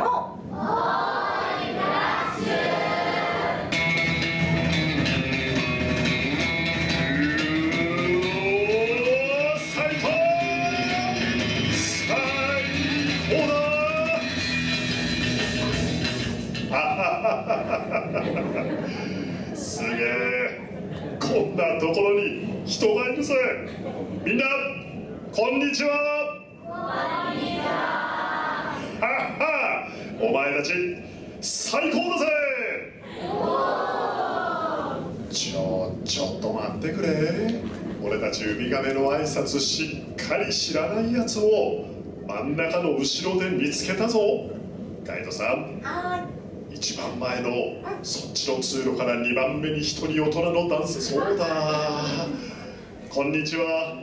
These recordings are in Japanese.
の最高最高。だすげえ。こんなところに人がいるぜ。みんなこんにちはこんにちは。前たち最高だぜ！ちょちょっと待ってくれ。俺たちウミガメの挨拶しっかり知らないやつを真ん中の後ろで見つけたぞ。ガイドさんは一番前のそっちの通路から2番目に一人大人の男性そうだこんにちは。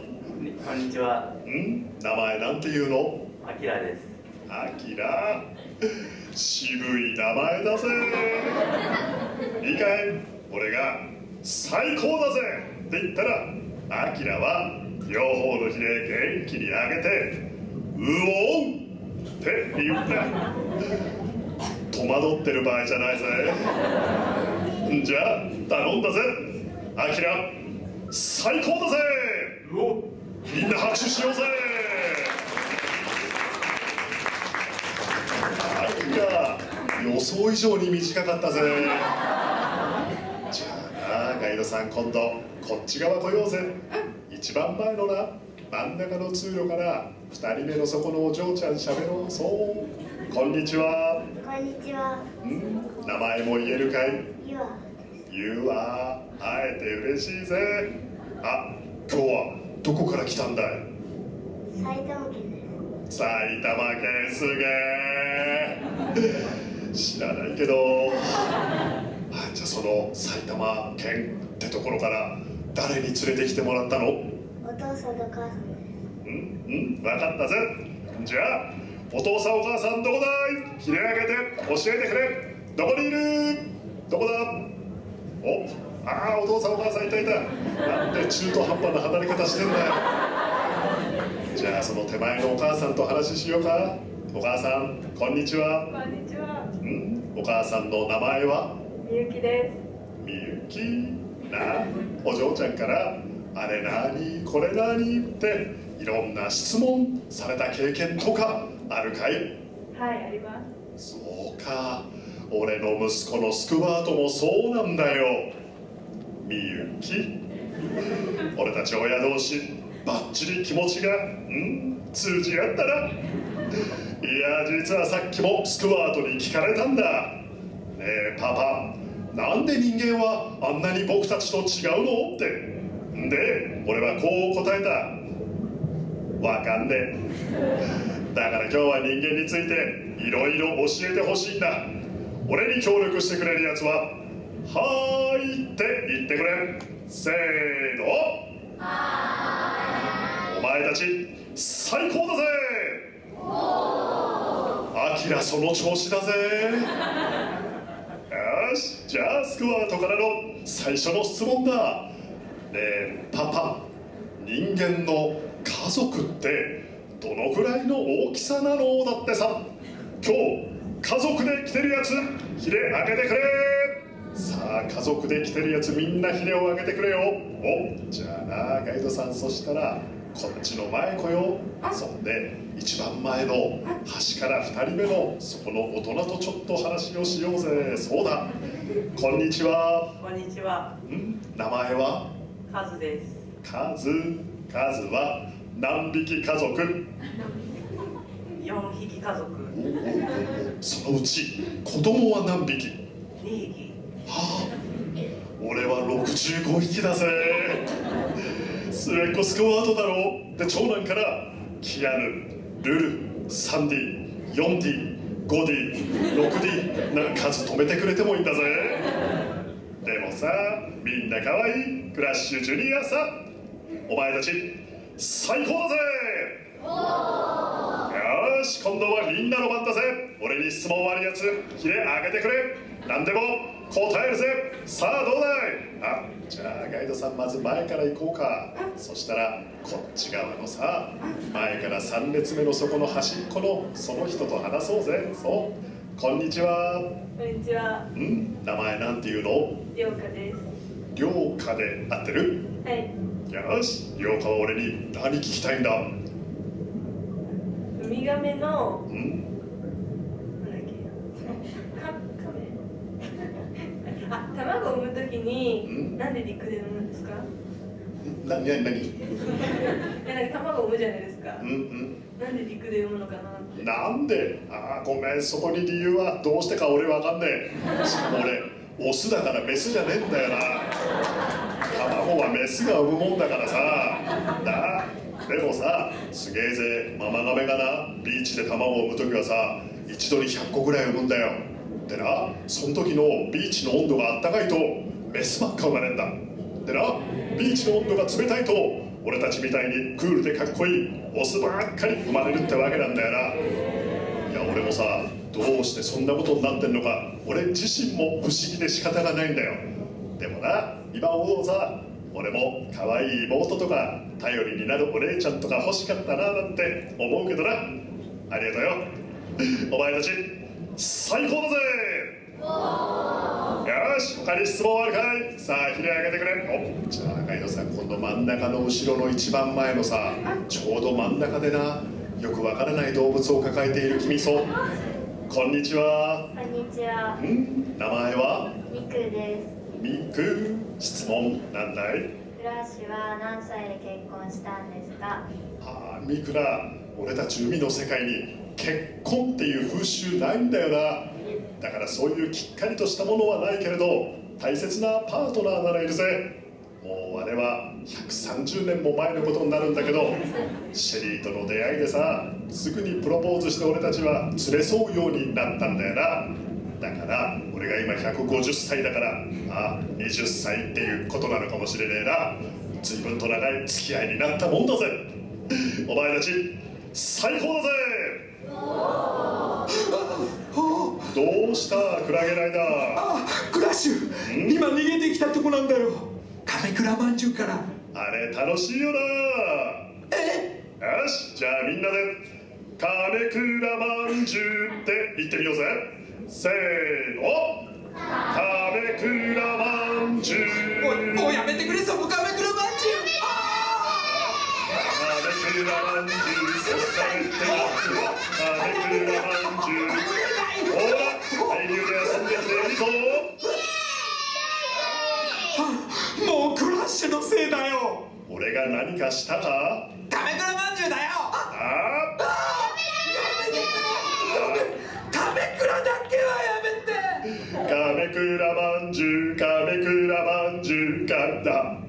こんにちは、ん？名前なんていうの？あきらです。アキラ渋い名前だぜ。いいかい？俺が最高だぜって言ったらアキラは両方のひれ元気に上げてうおうって言った戸惑ってる場合じゃないぜ。じゃあ頼んだぜ。アキラ最高だぜ。みんな拍手しようぜアキラ予想以上に短かったぜ。じゃあなガイドさん今度こっち側来ようぜ。一番前のな真ん中の通路から二人目のそこのお嬢ちゃんしゃべろう。そう。こんにちは。こんにちは。ん。名前も言えるかい？ゆあ言うわ。会えて嬉しいぜ。あ今日はどこから来たんだい？埼玉県です埼玉県すげえ知らないけど。あじゃあその埼玉県ってところから誰に連れてきてもらったの？お父さんと母さんです。うんうん分かったぜ。じゃあお父さんお母さんどこだい？ひれ上げて教えてくれ。どこにいる？どこだ？おああお父さんお母さんいたいた。なんで中途半端な離れ方してんだよじゃあその手前のお母さんと話しようか。お母さんこんにちは。こんにちは、ん。お母さんの名前は？みゆきでみゆき。な。お嬢ちゃんからあれなにこれなにっていろんな質問された経験とかあるかい？す。はい、あります。そうか。俺の息子のスクワートもそうなんだよ。みゆき。俺たち親同士バッチリ気持ちがん？通じ合ったないや実はさっきもスクワートに聞かれたんだ。ねえパパなんで人間はあんなに僕たちと違うの？って。で俺はこう答えた。わかんねえ。だから今日は人間についていろいろ教えてほしいんだ。俺に協力してくれるやつは「はーい」って言ってくれ。せーの。お前たち最高だぜ。アキラその調子だぜ。よしじゃあスクワートからの最初の質問だ。ねえパパ人間の家族ってどのくらいの大きさなのだってさ。今日家族で来てるやつひれ上げてくれ。さあ家族で来てるやつみんなひれを上げてくれよ。おじゃあなガイドさん。そしたらこっちの前来よう。そんで一番前の端から二人目のそこの大人とちょっと話をしようぜ。そうだ。こんにちは。こんにちは、ん？名前は？カズです。カズ。カズは何匹家族？四匹家族、そのうち子供は何匹？二匹、はあ。俺は65匹だぜ末っ子スクワートだろうで長男からキアヌルルサンディ 4D 5D 6D な数止めてくれてもいいんだぜでもさみんな可愛いクラッシュジュニアさお前たち最高だぜよよし今度はみんなの番だぜ俺に質問あるやつひれあげてくれ何でも答えるぜさあどうだいあじゃあガイドさんまず前から行こうか。そしたらこっち側のさ前から3列目の底の端っこのその人と話そうぜ。そう。こんにちは。こんにちは。ん。名前なんていうの？りょうかです。りょうかで合ってる？はい。よし。りょうかは俺に何聞きたいんだ？ウミガメのんなんだっけ。かカメ。あ、卵を産むときにんなんで陸で産むんですか？な、な、なにいや なんか卵を産むじゃないですかう。んなんで陸で産むのかな。なんで？あーごめん、そこに理由はどうしてか俺わかんねえ。しかも俺、オスだからメスじゃねえんだよな。卵はメスが産むもんだからさ。なでもさ、すげえぜ、ママガメがな、ビーチで卵を産むときはさ、一度に100個ぐらい産むんだよ。でな、その時のビーチの温度があったかいと、メスばっか生まれんだ。でな、ビーチの温度が冷たいと、俺たちみたいにクールでかっこいいオスばっかり生まれるってわけなんだよな。いや俺もさどうしてそんなことになってんのか俺自身も不思議で仕方がないんだよでもな今思うさ俺も可愛い妹とか頼りになるお姉ちゃんとか欲しかったななんて思うけどなありがとうよお前たち最高だぜよし他に質問あるかいさあひれ上げてくれ。おじゃあガイドさん今度真ん中の後ろの一番前のさちょうど真ん中でな。よくわからない動物を抱えている君。そう。こんにちは。こんにちは。ん？名前は？みくです。ミク質問なんだい？フラッシュは何歳で結婚したんですか？ああミクだ俺たち海の世界に結婚っていう風習ないんだよな。だからそういうきっかりとしたものはないけれど大切なパートナーならいるぜ。もうあれは130年も前のことになるんだけどシェリーとの出会いでさすぐにプロポーズして俺たちは連れ添うようになったんだよな。だから俺が今150歳だからあ20歳っていうことなのかもしれねえな。随分と長い付き合いになったもんだぜ。お前たち最高だぜ。どうした？クラゲライダー。あクラッシュ。今逃げてきたとこなんだよ。亀倉まんじゅうから。あれ楽しいよな。え？よしじゃあみんなで「亀倉まんじゅう」って言ってみようぜ。せーの。亀倉まんじゅうもうやめてくれその亀倉まんじゅう亀倉まんじゅうもうクラッシュのせいだよ。俺が何かしたかまんじゅうだよ。あ？あ亀倉だけはやめて。まんじゅう。亀倉まんじゅうか。だ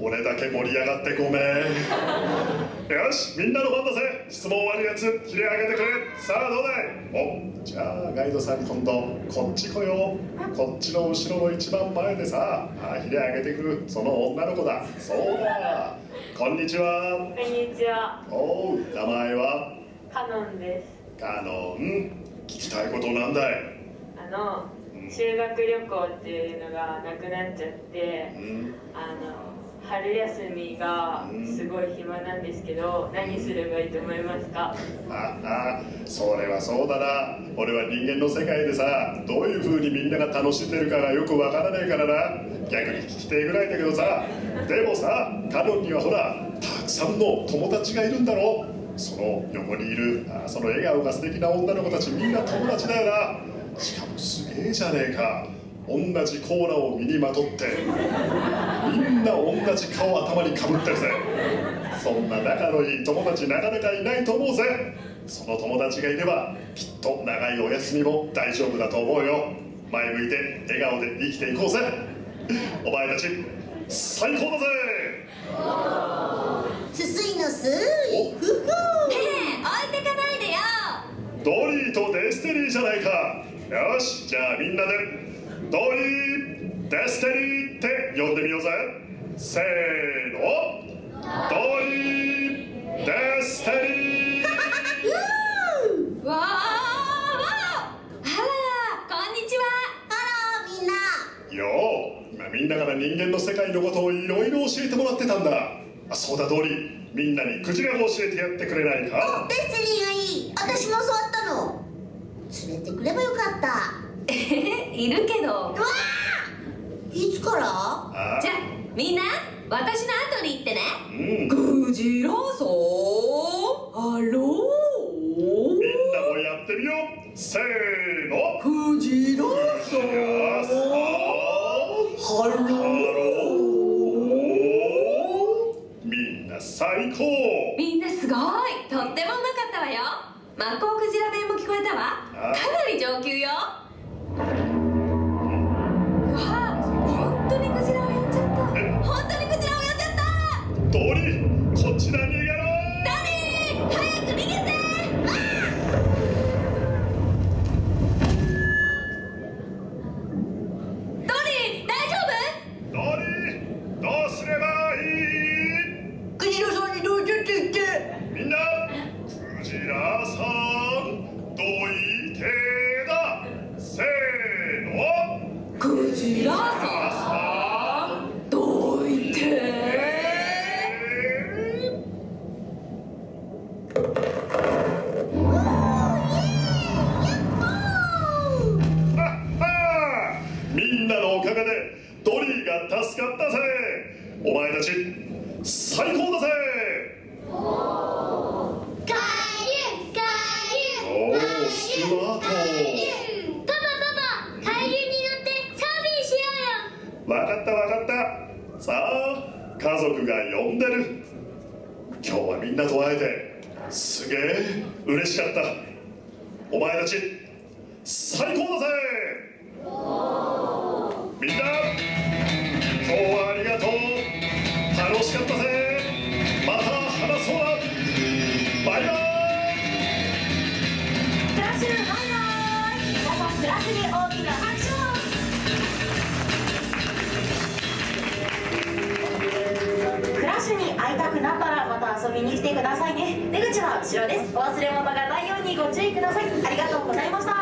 俺だけ盛り上がってごめん。よしみんなの番だぜ。質問あるやつ切り上げてくれ。さあどうだい?おじゃあガイドさん今度こっち来よう。こっちの後ろの一番前でさあひれ上げてくる。その女の子だ。そうだ。こんにちは。こんにちは。おう名前は?カノンです。カノン。聞きたいことなんだい?あの修学旅行っていうのがなくなっちゃってう、ん。あの春休みがすごい暇なんですけど、何すればいいと思いますか？ああそれはそうだな。俺は人間の世界でさどういう風にみんなが楽しんでるかがよくわからないからな。逆に聞きてえぐらいだけどさでもさカノンにはほらたくさんの友達がいるんだろ。その横にいるあその笑顔が素敵な女の子たちみんな友達だよな。しかもすげえじゃねえか。同じコーラを身にまとってみんな同じ顔頭にかぶってるぜ。そんな仲のいい友達なかなかいないと思うぜ。その友達がいればきっと長いお休みも大丈夫だと思うよ。前向いて笑顔で生きていこうぜ。お前たち最高だぜ。すすいのすい。ふふねえ置いてかないでよ。ドリーとデスティニーじゃないか。よしじゃあみんなでドリーデスティニーって呼んでみようぜ。せーの。ドリーデデスティニー。わーわー。あらこんにちは。あらみんな。よう今みんなから人間の世界のことをいろいろ教えてもらってたんだ。あそうだドリーみんなにクジラ語を教えてやってくれないか？デスティニーがいい。私も教わったの。連れてくればよかった。え いるけど。わあいつから？あ？じゃみんな私の後に言ってね。うん。クジラさんハロー。みんなもやってみよう。せーの。クジラさよしハロハロー。みんな最高スクワートパパパパ海流に乗ってサーフィンしようよ。わかったわかった。さあ家族が呼んでる。今日はみんなと会えてすげえ嬉しかった。お前たち最高だぜ。みんな今日はありがとう。楽しかったぜ。また話そうな。バイバイ拍手に大きな拍手を。クラッシュに会いたくなったらまた遊びに来てくださいね。出口は後ろです。お忘れ物がないようにご注意ください。ありがとうございました。